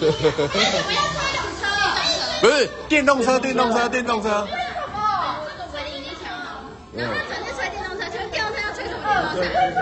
不是电动车，电动车，电动车。为什么？这个我已经抢了。那他整天吹电动车，就电动车要吹什么电动车？